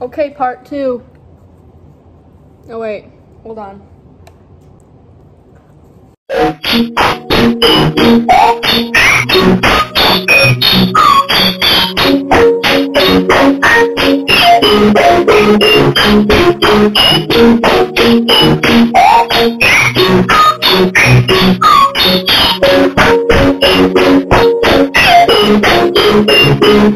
Okay, part two. Oh, wait. Hold on. the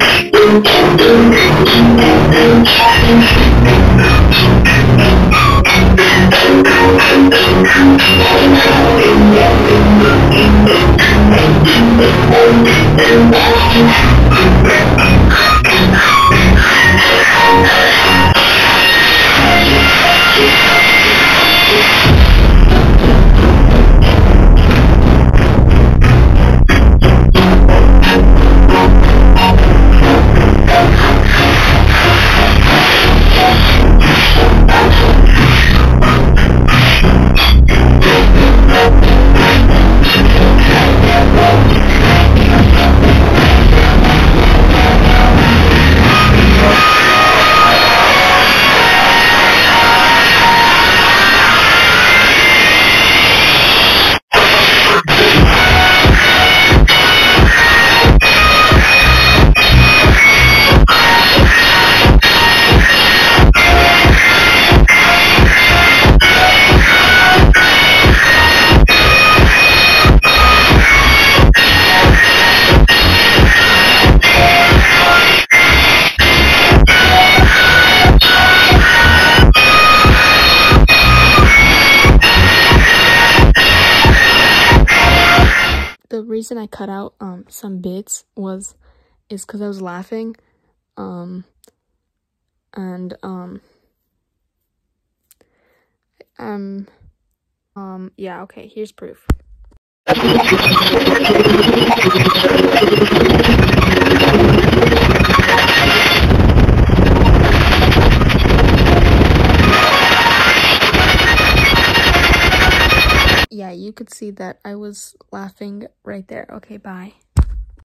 reason I cut out um some bits was is because I was laughing, um, and um, um, um, yeah. Okay, here's proof. You could see that I was laughing right there. Okay, bye.